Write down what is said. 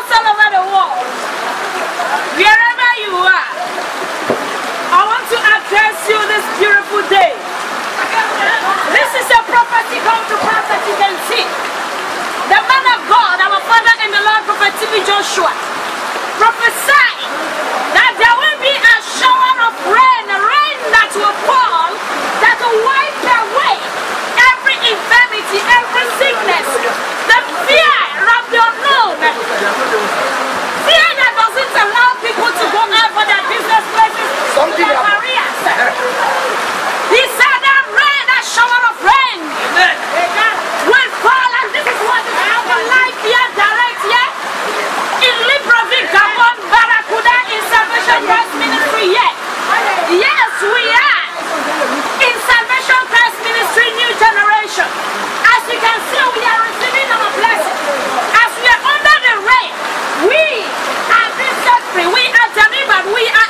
believers all over the world, wherever you are, I want to address you this beautiful day. This is a prophecy come to pass that you can see. The man of God, our Father and the Lord He said rain, shower of rain. Will fall and this is here, direct here in Libreville, Gabon, in Salvation Ministry. Yes, we are. In Salvation Ministry New Generation. As you can see, we are receiving blessing. As we are under the rain, we are we are we are